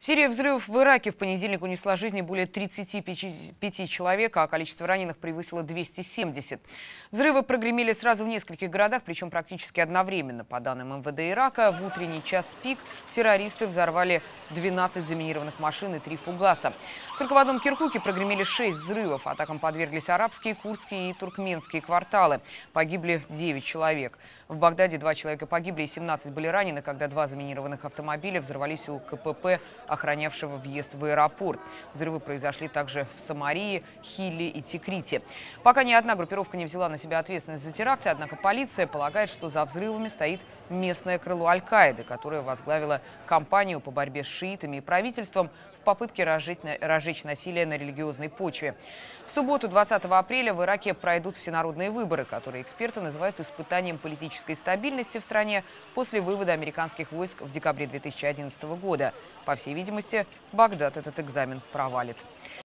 Серия взрывов в Ираке в понедельник унесла жизни более 35 человек, а количество раненых превысило 270. Взрывы прогремели сразу в нескольких городах, причем практически одновременно. По данным МВД Ирака, в утренний час пик террористы взорвали 12 заминированных машин и 3 фугаса. Только в одном Киркуке прогремели 6 взрывов. Атакам подверглись арабские, курдские и туркменские кварталы. Погибли 9 человек. В Багдаде два человека погибли и 17 были ранены, когда два заминированных автомобиля взорвались у КПП охранявшего въезд в аэропорт. Взрывы произошли также в Самарии, Хилле и Тикрите. Пока ни одна группировка не взяла на себя ответственность за теракты, однако полиция полагает, что за взрывами стоит местное крыло Аль-Каиды, которое возглавило кампанию по борьбе с шиитами и правительством в попытке разжечь, разжечь насилие на религиозной почве. В субботу, 20 апреля, в Ираке пройдут всенародные выборы, которые эксперты называют испытанием политической стабильности в стране после вывода американских войск в декабре 2011 года. По всей видимости, Багдад этот экзамен провалит.